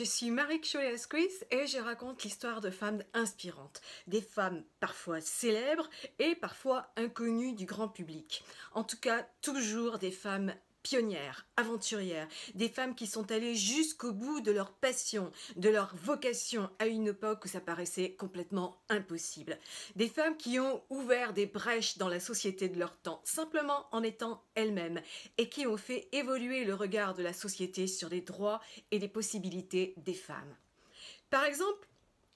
je suis Marie Cholet-Asquith et je raconte l'histoire de femmes inspirantes, des femmes parfois célèbres et parfois inconnues du grand public. En tout cas, toujours des femmes pionnières, aventurières, des femmes qui sont allées jusqu'au bout de leur passion, de leur vocation à une époque où ça paraissait complètement impossible. Des femmes qui ont ouvert des brèches dans la société de leur temps, simplement en étant elles-mêmes, et qui ont fait évoluer le regard de la société sur les droits et les possibilités des femmes. Par exemple,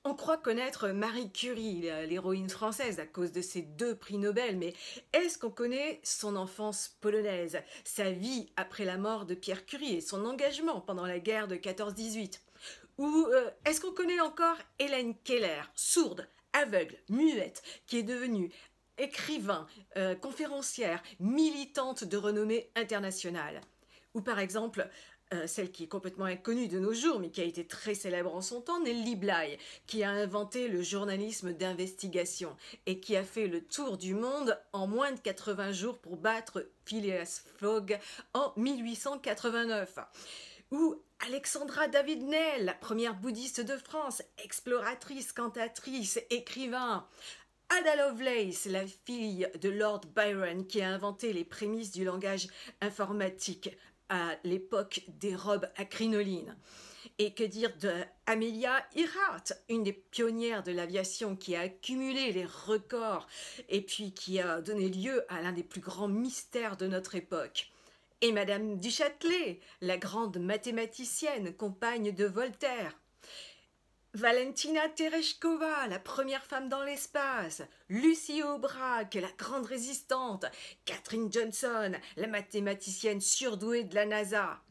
on croit connaître Marie Curie, l'héroïne française, à cause de ses deux prix Nobel, mais est-ce qu'on connaît son enfance polonaise, sa vie après la mort de Pierre Curie et son engagement pendant la guerre de 14-18 Ou euh, est-ce qu'on connaît encore Hélène Keller, sourde, aveugle, muette, qui est devenue écrivain, euh, conférencière, militante de renommée internationale? Ou par exemple euh, celle qui est complètement inconnue de nos jours, mais qui a été très célèbre en son temps, Nellie Bly, qui a inventé le journalisme d'investigation et qui a fait le tour du monde en moins de 80 jours pour battre Phileas Fogg en 1889. Ou Alexandra David Nell, la première bouddhiste de France, exploratrice, cantatrice, écrivain. Ada Lovelace, la fille de Lord Byron, qui a inventé les prémices du langage informatique à l'époque des robes à crinoline. Et que dire de Amelia Earhart, une des pionnières de l'aviation qui a accumulé les records et puis qui a donné lieu à l'un des plus grands mystères de notre époque. Et Madame du Châtelet, la grande mathématicienne, compagne de Voltaire. Valentina Tereshkova, la première femme dans l'espace, Lucie Aubrac, la grande résistante, Catherine Johnson, la mathématicienne surdouée de la NASA.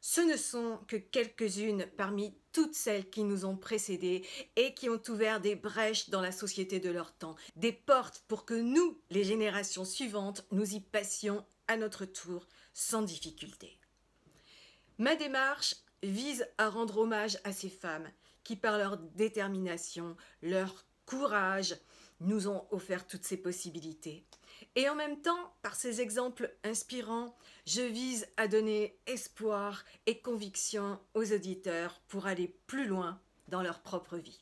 Ce ne sont que quelques-unes parmi toutes celles qui nous ont précédées et qui ont ouvert des brèches dans la société de leur temps, des portes pour que nous, les générations suivantes, nous y passions à notre tour sans difficulté. Ma démarche vise à rendre hommage à ces femmes qui, par leur détermination, leur courage, nous ont offert toutes ces possibilités. Et en même temps, par ces exemples inspirants, je vise à donner espoir et conviction aux auditeurs pour aller plus loin dans leur propre vie.